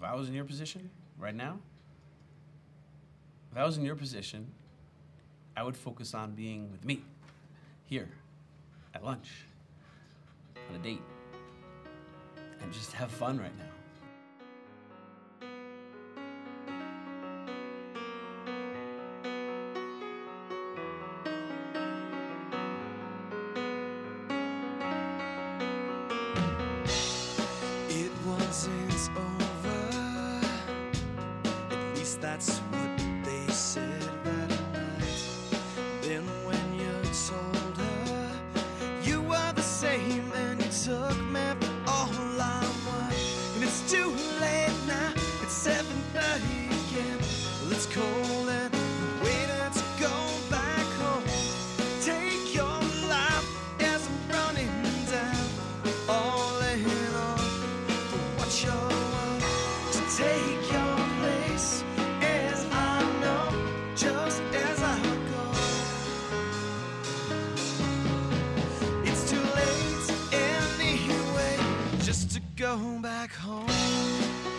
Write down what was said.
if I was in your position right now, if I was in your position, I would focus on being with me here at lunch on a date and just have fun right now. It wasn't over. Least that's what they said that night. Then when you told her you were the same, and you took me for all I was. And it's too late now. It's seven thirty again. It's cold and waiting to go back home. Take your life as I'm running down. All in all what you're take your to go back home.